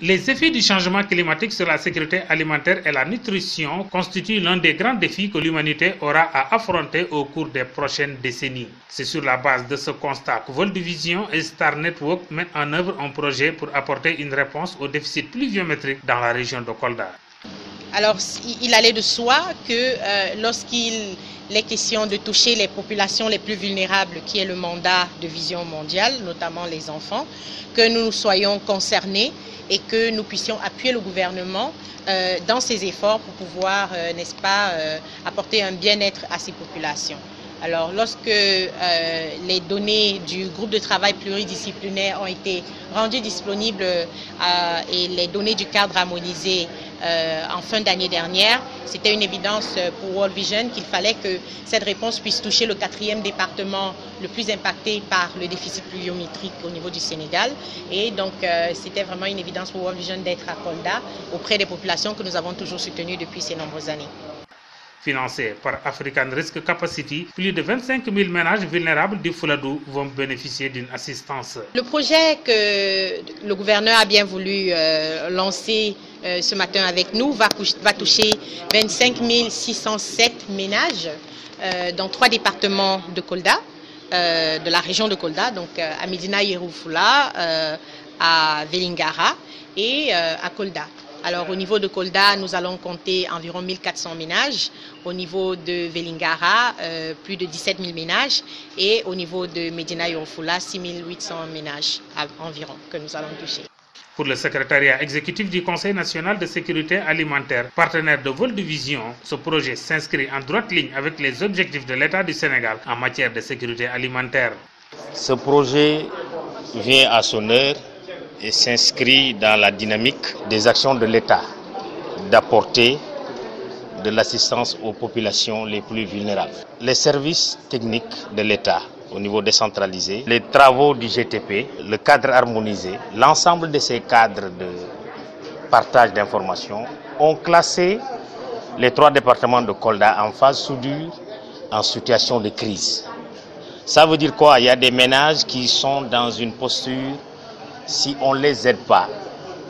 Les effets du changement climatique sur la sécurité alimentaire et la nutrition constituent l'un des grands défis que l'humanité aura à affronter au cours des prochaines décennies. C'est sur la base de ce constat que World Vision et Star Network mettent en œuvre un projet pour apporter une réponse au déficit pluviométrique dans la région de Kolda. Alors, il allait de soi que euh, lorsqu'il est question de toucher les populations les plus vulnérables, qui est le mandat de vision mondiale, notamment les enfants, que nous soyons concernés et que nous puissions appuyer le gouvernement euh, dans ses efforts pour pouvoir, euh, n'est-ce pas, apporter un bien-être à ces populations. Alors, lorsque euh, les données du groupe de travail pluridisciplinaire ont été rendues disponibles euh, et les données du cadre harmonisé euh, en fin d'année dernière, c'était une évidence pour World Vision qu'il fallait que cette réponse puisse toucher le quatrième département le plus impacté par le déficit pluviométrique au niveau du Sénégal. Et donc, c'était vraiment une évidence pour World Vision d'être à Kolda auprès des populations que nous avons toujours soutenues depuis ces nombreuses années financé par African Risk Capacity, plus de 25 000 ménages vulnérables du Fouladou vont bénéficier d'une assistance. Le projet que le gouverneur a bien voulu euh, lancer euh, ce matin avec nous va, toucher 25 607 ménages euh, dans trois départements de Kolda, de la région de Kolda, donc à Medina Yeroufula, à Velingara et à Kolda. Alors au niveau de Kolda, nous allons compter environ 1400 ménages. Au niveau de Velingara, euh, plus de 17 000 ménages. Et au niveau de Medina Yorfula, 6 800 ménages environ que nous allons toucher. Pour le secrétariat exécutif du Conseil national de sécurité alimentaire, partenaire de Vol Vision, ce projet s'inscrit en droite ligne avec les objectifs de l'État du Sénégal en matière de sécurité alimentaire. Ce projet vient à son heure et s'inscrit dans la dynamique des actions de l'État d'apporter de l'assistance aux populations les plus vulnérables. Les services techniques de l'État au niveau décentralisé, les travaux du GTP, le cadre harmonisé, l'ensemble de ces cadres de partage d'informations ont classé les trois départements de Kolda en phase soudure en situation de crise. Ça veut dire quoi? Il y a des ménages qui sont dans une posture si on ne les aide pas,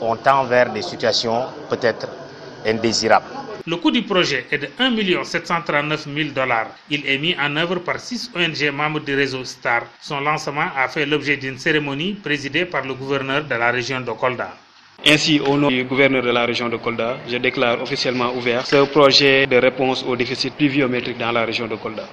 on tend vers des situations peut-être indésirables. Le coût du projet est de 1 739 000 dollars. Il est mis en œuvre par six ONG membres du réseau STAR. Son lancement a fait l'objet d'une cérémonie présidée par le gouverneur de la région de Kolda. Ainsi, au nom du gouverneur de la région de Kolda, je déclare officiellement ouvert ce projet de réponse au déficit pluviométrique dans la région de Kolda.